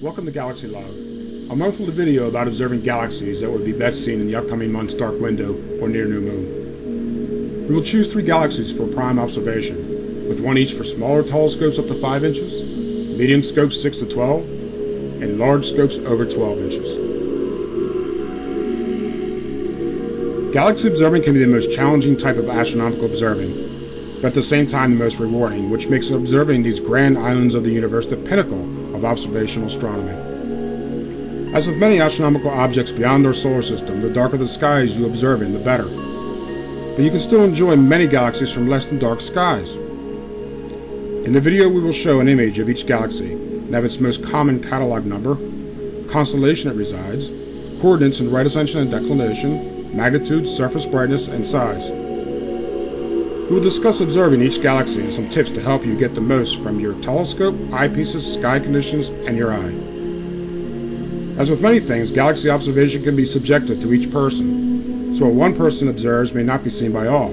Welcome to Galaxy Log, a monthly video about observing galaxies that would be best seen in the upcoming month's dark window or near new moon. We will choose three galaxies for prime observation, with one each for smaller telescopes up to 5 inches, medium scopes 6 to 12, and large scopes over 12 inches. Galaxy observing can be the most challenging type of astronomical observing, but at the same time the most rewarding, which makes observing these grand islands of the universe the pinnacle of observational astronomy. As with many astronomical objects beyond our solar system, the darker the skies you observe in, the better. But you can still enjoy many galaxies from less than dark skies. In the video we will show an image of each galaxy and have its most common catalog number, constellation it resides, coordinates in right ascension and declination, magnitude, surface brightness, and size. We will discuss observing each galaxy and some tips to help you get the most from your telescope, eyepieces, sky conditions, and your eye. As with many things, galaxy observation can be subjective to each person, so what one person observes may not be seen by all.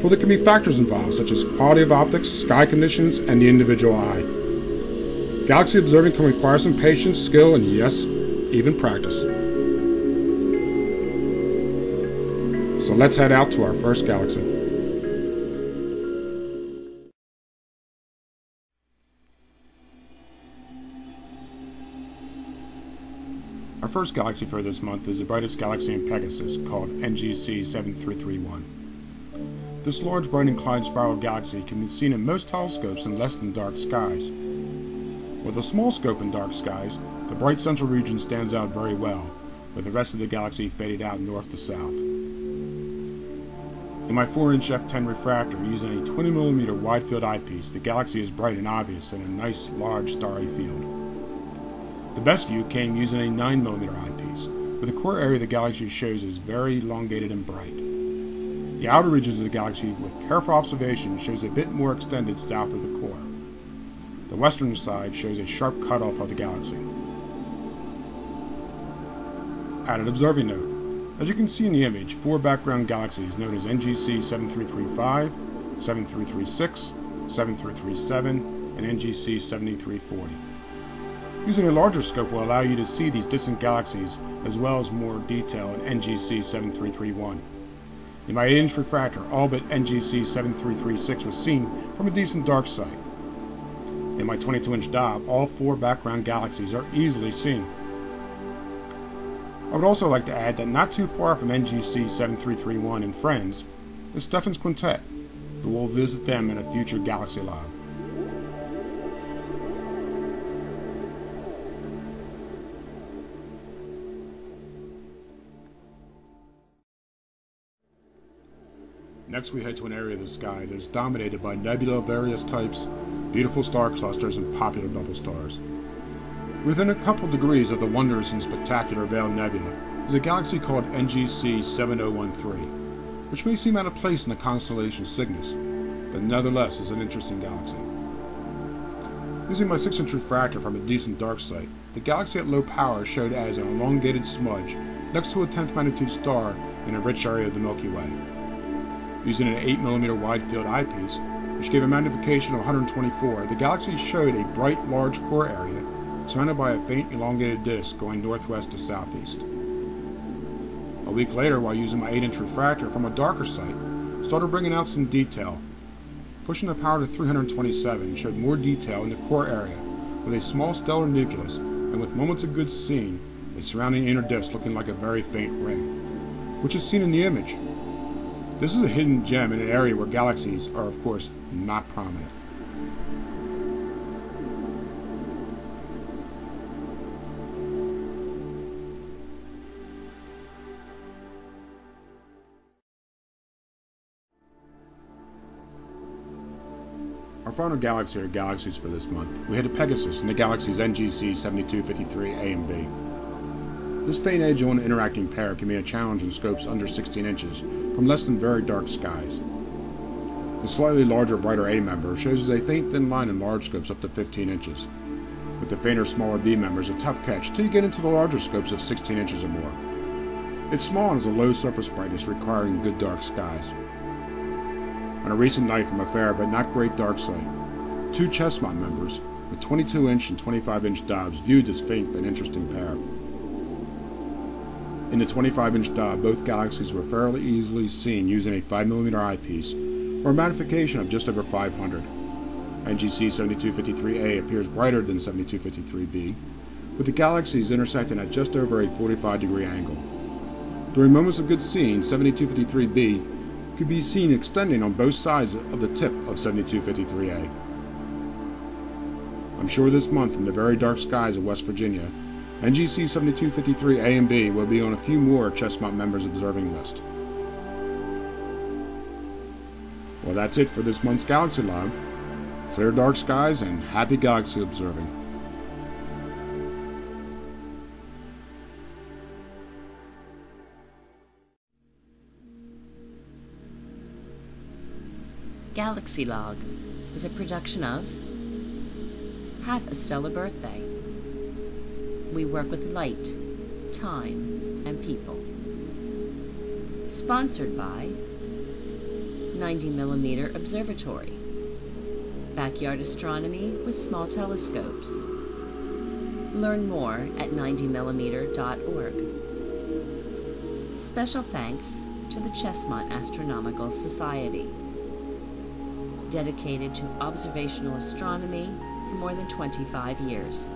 For there can be factors involved, such as quality of optics, sky conditions, and the individual eye. Galaxy observing can require some patience, skill, and yes, even practice. So let's head out to our first galaxy. Our first galaxy for this month is the brightest galaxy in Pegasus, called NGC 7331. This large bright inclined spiral galaxy can be seen in most telescopes in less than dark skies. With a small scope in dark skies, the bright central region stands out very well, with the rest of the galaxy faded out north to south. In my 4-inch f10 refractor using a 20mm wide field eyepiece, the galaxy is bright and obvious in a nice large starry field. The best view came using a 9mm eyepiece, where the core area the galaxy shows is very elongated and bright. The outer regions of the galaxy, with careful observation, shows a bit more extended south of the core. The western side shows a sharp cutoff of the galaxy. Added observing note. As you can see in the image, four background galaxies known as NGC 7335, 7336, 7337, and NGC 7340. Using a larger scope will allow you to see these distant galaxies as well as more detail in NGC 7331. In my 8-inch refractor, all but NGC 7336 was seen from a decent dark side. In my 22-inch Dob, all four background galaxies are easily seen. I would also like to add that not too far from NGC 7331 and friends is Stephan's Quintet, but we'll visit them in a future Galaxy Log. Next we head to an area of the sky that is dominated by nebula of various types, beautiful star clusters, and popular double stars. Within a couple degrees of the wondrous and spectacular Veil Nebula is a galaxy called NGC 7013, which may seem out of place in the constellation Cygnus, but nevertheless is an interesting galaxy. Using my 6-inch refractor from a decent dark site, the galaxy at low power showed as an elongated smudge next to a 10th magnitude star in a rich area of the Milky Way using an 8mm wide field eyepiece, which gave a magnification of 124, the galaxy showed a bright, large core area surrounded by a faint, elongated disk going northwest to southeast. A week later, while using my 8-inch refractor from a darker site, started bringing out some detail. Pushing the power to 327 showed more detail in the core area, with a small stellar nucleus and with moments of good seeing, a surrounding inner disk looking like a very faint ring, which is seen in the image. This is a hidden gem in an area where galaxies are, of course, not prominent. Our final galaxy are galaxies for this month. We head to Pegasus in the galaxies NGC 7253A and B. This faint edge on interacting pair can be a challenge in scopes under 16 inches from less than very dark skies. The slightly larger, brighter A member shows as a faint thin line in large scopes up to 15 inches. With the fainter, smaller B members, a tough catch till you get into the larger scopes of 16 inches or more. It's small and has a low surface brightness requiring good dark skies. On a recent night from a fair but not great dark site, two Chesmont members, with 22 inch and 25 inch Dobs viewed as faint but interesting pair. In the 25 inch Dob, both galaxies were fairly easily seen using a 5mm eyepiece, or a magnification of just over 500. NGC 7253A appears brighter than 7253B, with the galaxies intersecting at just over a 45 degree angle. During moments of good seeing, 7253b could be seen extending on both sides of the tip of 7253a. I'm sure this month in the very dark skies of West Virginia, NGC 7253A and B will be on a few more Chesmont members' observing list. Well, that's it for this month's Galaxy Log. Clear dark skies and happy galaxy observing. Galaxy Log is a production of Have a Stellar Birthday. We work with light, time, and people. Sponsored by 90mm Observatory. Backyard astronomy with small telescopes. Learn more at 90mm.org. Special thanks to the Chesmont Astronomical Society dedicated to observational astronomy for more than 25 years.